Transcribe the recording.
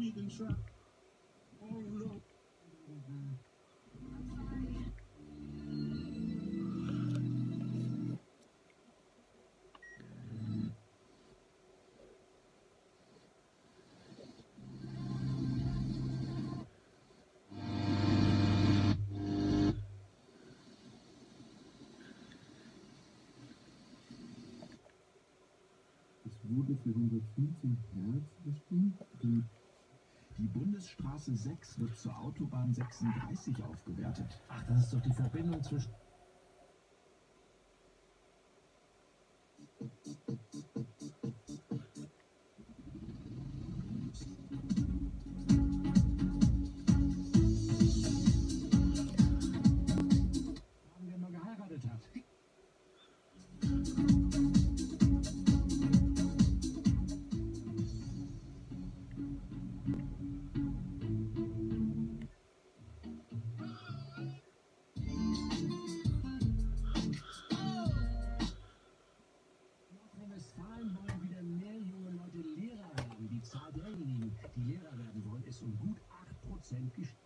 We've wurde für 115 Hertz bestimmt. Die Bundesstraße 6 wird zur Autobahn 36 aufgewertet. Ach, das ist doch die Verbindung zwischen. scientific